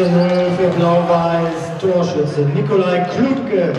3 zu 0 für Blau-Weiß. Torschütze Nikolai Klutke.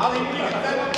Hallelujah.